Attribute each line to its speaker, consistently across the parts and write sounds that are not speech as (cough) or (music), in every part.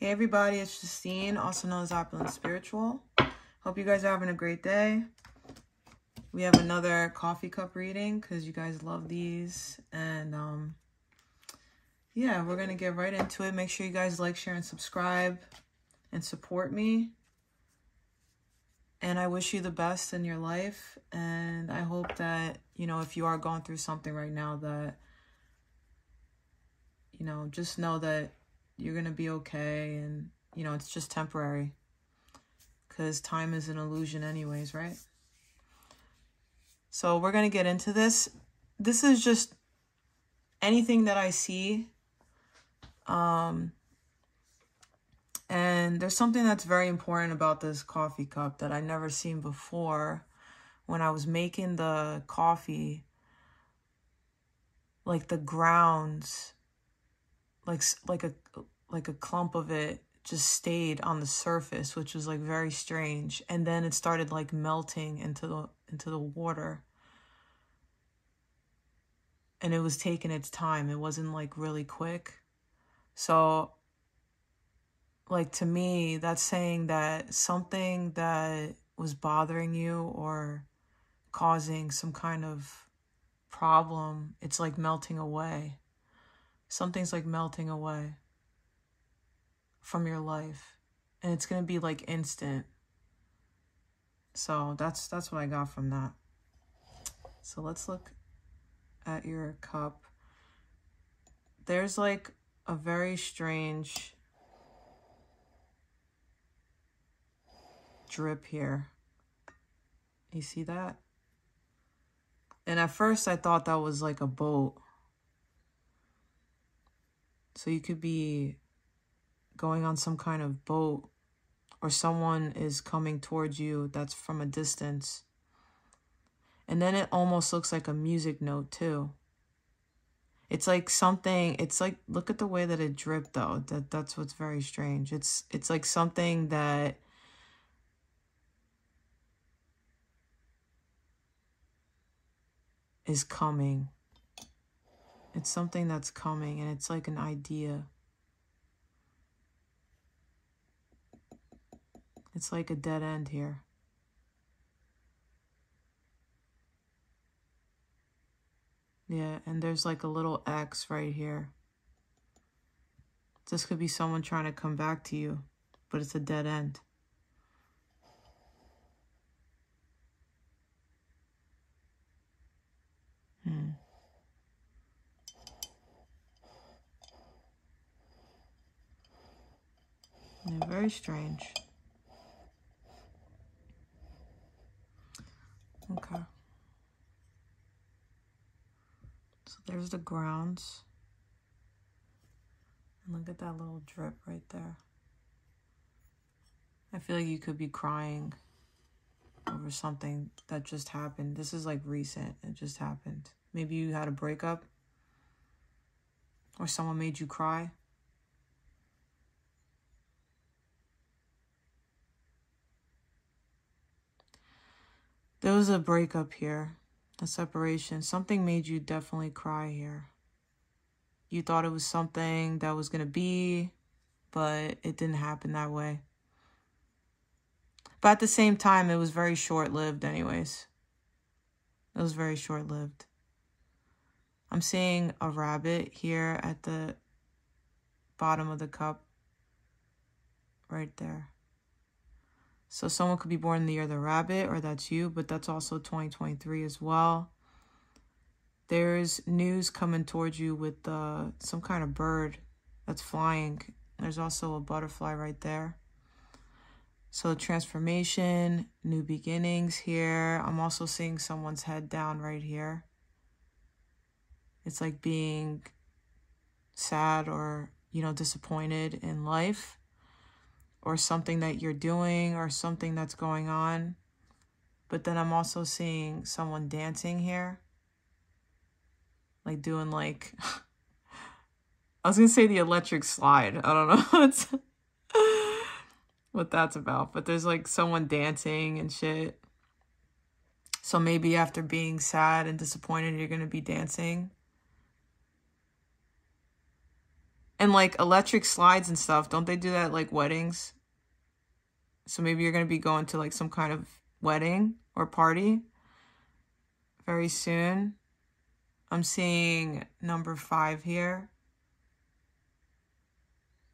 Speaker 1: Hey everybody, it's Justine, also known as Opulence Spiritual. Hope you guys are having a great day. We have another coffee cup reading because you guys love these. And um, yeah, we're going to get right into it. Make sure you guys like, share, and subscribe and support me. And I wish you the best in your life. And I hope that, you know, if you are going through something right now, that, you know, just know that you're going to be okay and you know it's just temporary. Because time is an illusion anyways right? So we're going to get into this. This is just anything that i see um and there's something that's very important about this coffee cup that i never seen before. When i was making the coffee like the grounds like like a like a clump of it just stayed on the surface which was like very strange. And then it started like melting into the into the water. And it was taking its time. It wasn't like really quick. So like to me that's saying that something that was bothering you or causing some kind of problem it's like melting away something's like melting away from your life and it's going to be like instant. So that's that's what i got from that. So let's look at your cup. There's like a very strange drip here. You see that? And at first i thought that was like a boat so you could be going on some kind of boat or someone is coming towards you that's from a distance. And then it almost looks like a music note too. It's like something it's like look at the way that it dripped though. That that's what's very strange. It's it's like something that is coming. It's something that's coming and it's like an idea. It's like a dead end here. Yeah, and there's like a little X right here. This could be someone trying to come back to you, but it's a dead end. Yeah, very strange. Okay. So there's the grounds. And look at that little drip right there. I feel like you could be crying over something that just happened. This is like recent. It just happened. Maybe you had a breakup or someone made you cry. There was a breakup here, a separation. Something made you definitely cry here. You thought it was something that was going to be, but it didn't happen that way. But at the same time, it was very short lived, anyways. It was very short lived. I'm seeing a rabbit here at the bottom of the cup, right there. So someone could be born in the year of the rabbit, or that's you, but that's also 2023 as well. There's news coming towards you with uh, some kind of bird that's flying. There's also a butterfly right there. So transformation, new beginnings here. I'm also seeing someone's head down right here. It's like being sad or, you know, disappointed in life or something that you're doing or something that's going on. But then I'm also seeing someone dancing here. Like doing like (laughs) I was gonna say the electric slide. I don't know (laughs) what's what that's about, but there's like someone dancing and shit. So maybe after being sad and disappointed, you're gonna be dancing. And like electric slides and stuff, don't they do that at, like weddings? So maybe you're going to be going to like some kind of wedding or party very soon. I'm seeing number five here.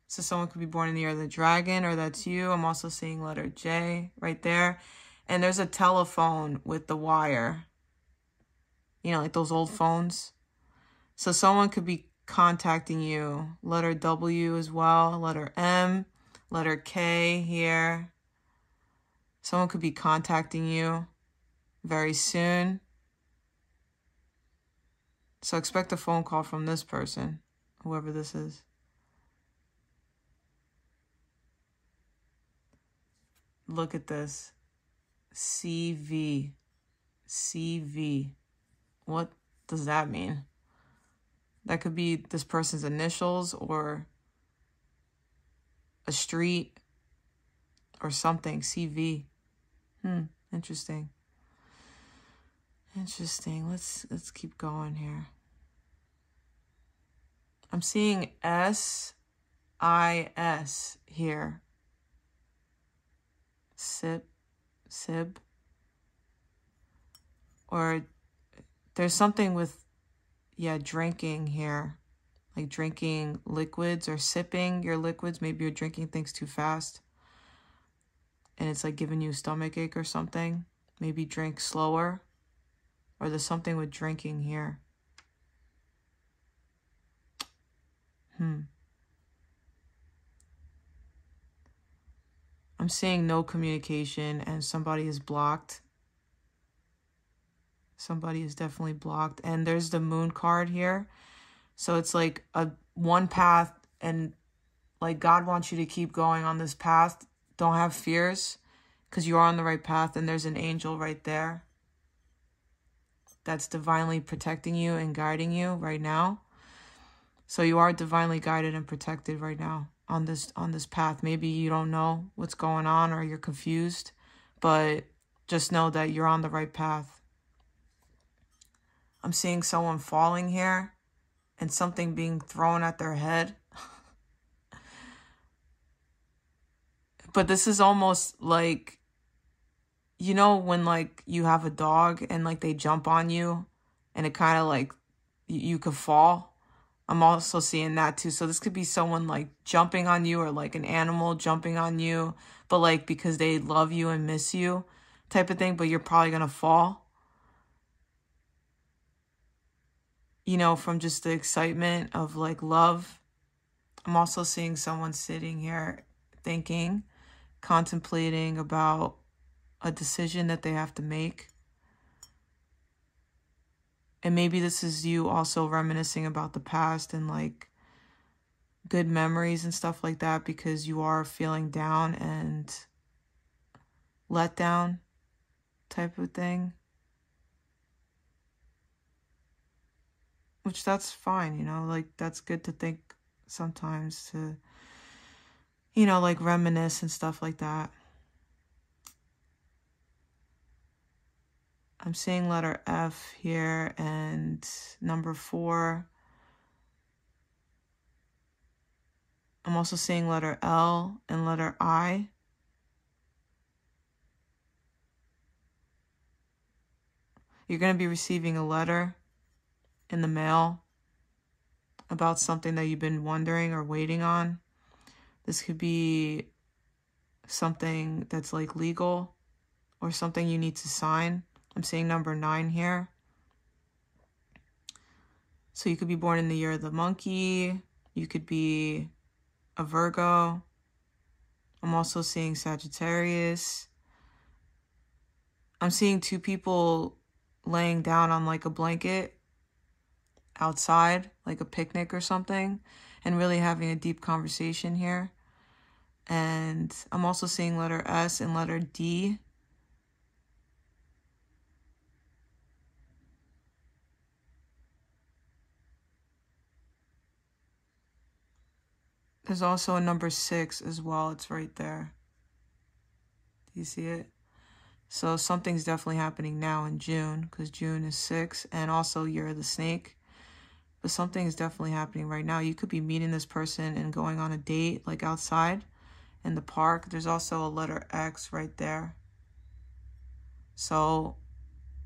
Speaker 1: So someone could be born in the year of the dragon, or that's you. I'm also seeing letter J right there. And there's a telephone with the wire. You know, like those old phones. So someone could be contacting you. Letter W as well. Letter M. Letter K here. Someone could be contacting you very soon. So expect a phone call from this person, whoever this is. Look at this. CV. CV. What does that mean? That could be this person's initials or a street or something. CV. Hmm, interesting. Interesting. Let's let's keep going here. I'm seeing S I S here. Sip sib or there's something with yeah, drinking here. Like drinking liquids or sipping your liquids. Maybe you're drinking things too fast. And it's like giving you a stomach ache or something. Maybe drink slower. Or there's something with drinking here. Hmm. I'm seeing no communication and somebody is blocked Somebody is definitely blocked. And there's the moon card here. So it's like a one path and like God wants you to keep going on this path. Don't have fears because you are on the right path and there's an angel right there that's divinely protecting you and guiding you right now. So you are divinely guided and protected right now on this on this path. Maybe you don't know what's going on or you're confused, but just know that you're on the right path. I'm seeing someone falling here and something being thrown at their head. (laughs) but this is almost like you know when like you have a dog and like they jump on you and it kind of like you, you could fall. I'm also seeing that too. So this could be someone like jumping on you or like an animal jumping on you but like because they love you and miss you type of thing but you're probably gonna fall you know, from just the excitement of like love. I'm also seeing someone sitting here thinking, contemplating about a decision that they have to make. And maybe this is you also reminiscing about the past and like good memories and stuff like that because you are feeling down and let down type of thing. Which that's fine, you know, like that's good to think sometimes to, you know, like reminisce and stuff like that. I'm seeing letter F here and number four. I'm also seeing letter L and letter I. You're going to be receiving a letter in the mail about something that you've been wondering or waiting on. This could be something that's like legal or something you need to sign. I'm seeing number nine here. So you could be born in the year of the monkey. You could be a Virgo. I'm also seeing Sagittarius. I'm seeing two people laying down on like a blanket outside, like a picnic or something, and really having a deep conversation here. And I'm also seeing letter S and letter D. There's also a number six as well. It's right there. Do you see it? So something's definitely happening now in June because June is six and also Year of the Snake But something is definitely happening right now. You could be meeting this person and going on a date, like outside in the park. There's also a letter X right there. So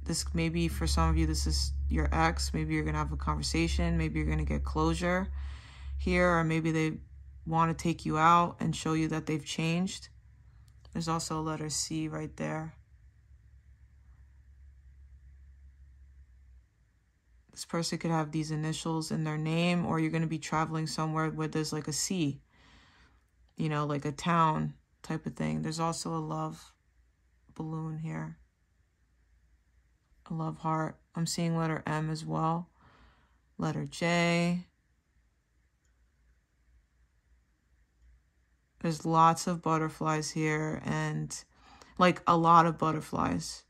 Speaker 1: this maybe for some of you, this is your ex. Maybe you're going to have a conversation. Maybe you're going to get closure here, or maybe they want to take you out and show you that they've changed. There's also a letter C right there. This person could have these initials in their name, or you're going to be traveling somewhere where there's like a C, you know, like a town type of thing. There's also a love balloon here. A love heart. I'm seeing letter M as well. Letter J. There's lots of butterflies here and like a lot of butterflies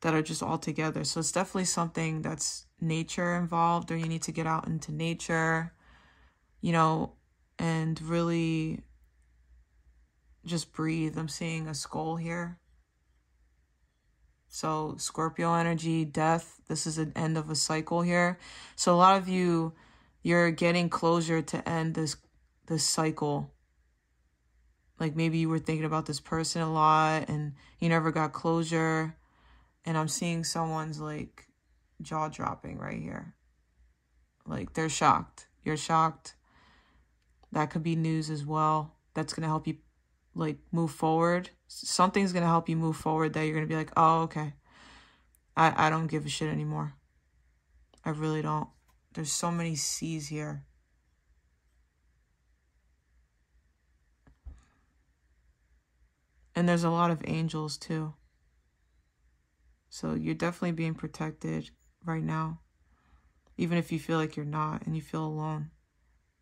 Speaker 1: that are just all together. So it's definitely something that's nature involved or you need to get out into nature, you know, and really just breathe. I'm seeing a skull here. So Scorpio energy, death, this is an end of a cycle here. So a lot of you you're getting closure to end this this cycle like maybe you were thinking about this person a lot and you never got closure and i'm seeing someone's like jaw dropping right here. Like they're shocked. You're shocked. That could be news as well. That's going to help you like move forward. Something's going to help you move forward that you're going to be like oh okay. I i don't give a shit anymore. I really don't. There's so many c's here. And there's a lot of angels too. So you're definitely being protected right now. Even if you feel like you're not and you feel alone.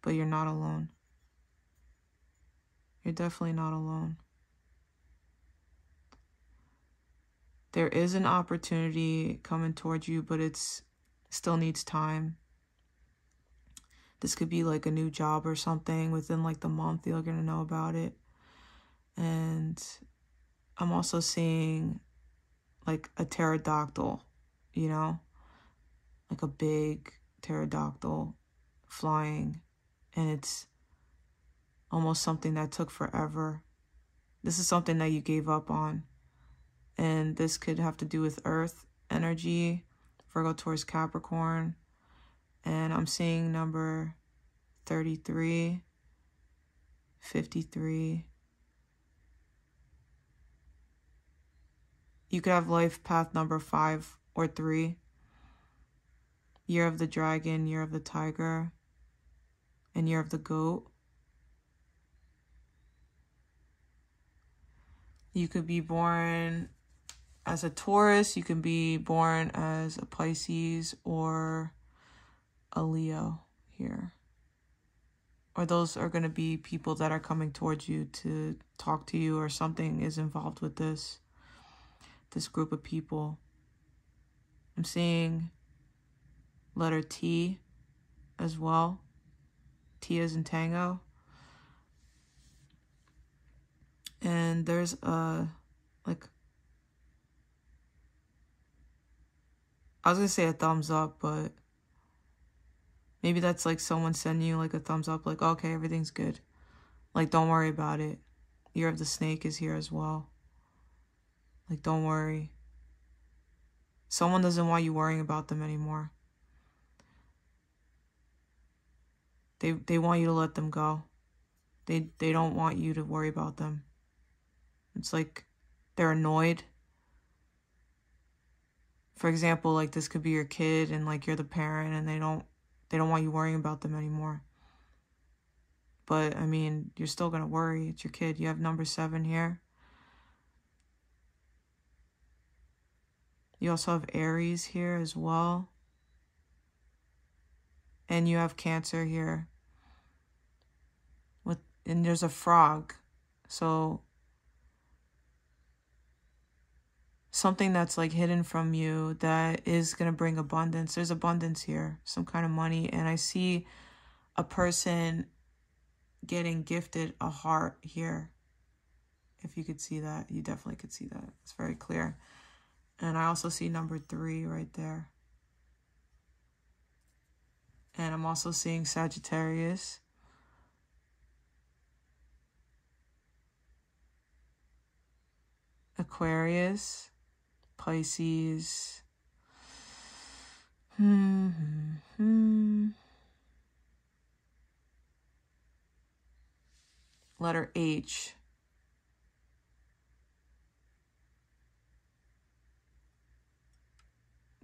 Speaker 1: But you're not alone. You're definitely not alone. There is an opportunity coming towards you, but it's still needs time. This could be like a new job or something. Within like the month, you're going to know about it. And I'm also seeing like a pterodactyl, you know, like a big pterodactyl flying, and it's almost something that took forever. This is something that you gave up on, and this could have to do with Earth energy, Virgo Taurus, Capricorn, and I'm seeing number 33, 53, You could have life path number five or three. Year of the dragon, year of the tiger, and year of the goat. You could be born as a Taurus, you can be born as a Pisces or a Leo here. Or those are going to be people that are coming towards you to talk to you or something is involved with this this group of people. I'm seeing letter T as well. T as in tango. And there's a, like, I was gonna say a thumbs up, but maybe that's like someone sending you like a thumbs up, like, okay, everything's good. Like, don't worry about it. Year of the Snake is here as well. Like, don't worry. Someone doesn't want you worrying about them anymore. They they want you to let them go. They they don't want you to worry about them. It's like they're annoyed. For example, like this could be your kid and like you're the parent and they don't they don't want you worrying about them anymore. But I mean, you're still going to worry. It's your kid. You have number 7 here. You also have Aries here as well. And you have Cancer here. With and there's a frog. So something that's like hidden from you that is going to bring abundance. There's abundance here, some kind of money and I see a person getting gifted a heart here. If you could see that, you definitely could see that. It's very clear. And I also see number three right there. And I'm also seeing Sagittarius. Aquarius, Pisces. Hmm. hmm, hmm. Letter H.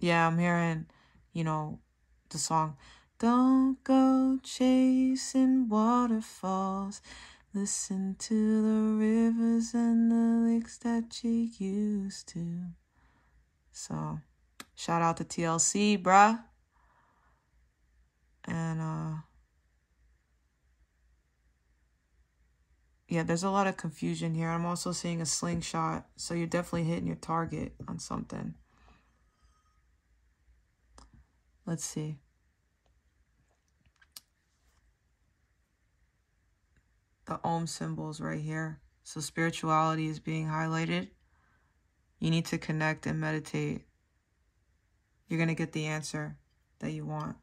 Speaker 1: Yeah, I'm hearing, you know, the song. Don't go chasing waterfalls. Listen to the rivers and the lakes that you used to. So, shout out to TLC, bruh. And, uh, yeah, there's a lot of confusion here. I'm also seeing a slingshot. So, you're definitely hitting your target on something. Let's see. The Om symbols right here. So spirituality is being highlighted. You need to connect and meditate. You're going to get the answer that you want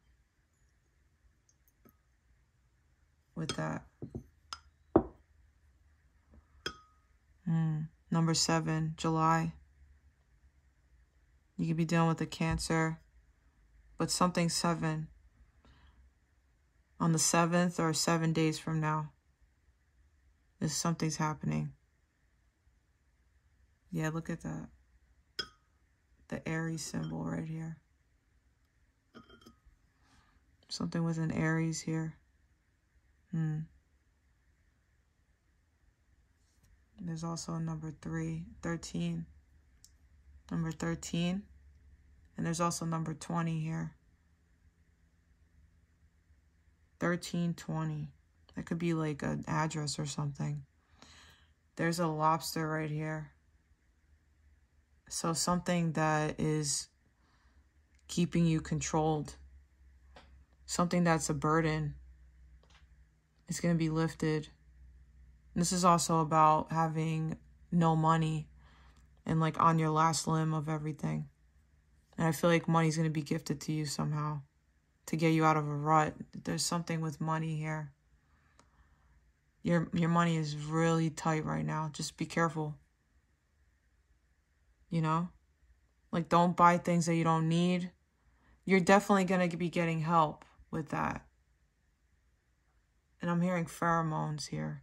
Speaker 1: with that. Mm. Number seven, July. You could be dealing with a cancer but something seven on the seventh or seven days from now. Is something's happening. Yeah, look at that. The Aries symbol right here. Something with an Aries here. Hmm. There's also a number three, 13. Number 13. And there's also number 20 here. 1320. That could be like an address or something. There's a lobster right here. So something that is keeping you controlled. Something that's a burden. It's going to be lifted. This is also about having no money and like on your last limb of everything. And I feel like money's going to be gifted to you somehow to get you out of a rut. There's something with money here. Your your money is really tight right now. Just be careful. You know? Like don't buy things that you don't need. You're definitely going to be getting help with that. And I'm hearing pheromones here.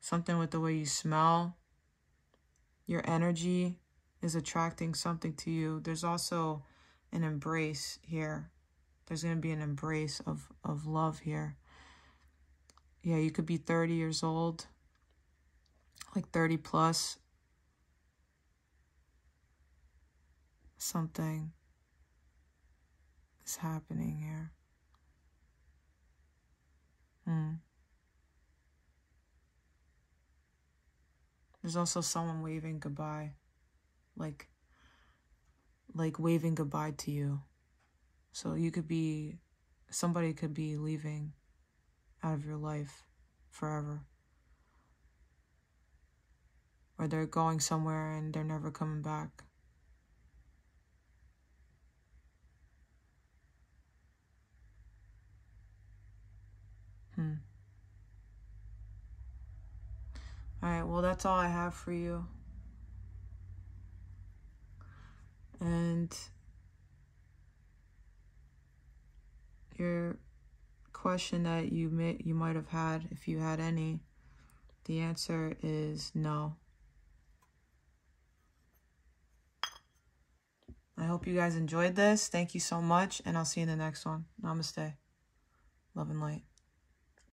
Speaker 1: Something with the way you smell, your energy, is attracting something to you. There's also an embrace here. There's going to be an embrace of, of love here. Yeah, you could be 30 years old, like 30 plus. Something is happening here. Hmm. There's also someone waving goodbye like like waving goodbye to you. So you could be somebody could be leaving out of your life forever. Or they're going somewhere and they're never coming back. Hmm. All right, well, that's all I have for you. And your question that you may you might have had if you had any, the answer is no. I hope you guys enjoyed this. Thank you so much, and I'll see you in the next one. Namaste. Love and light.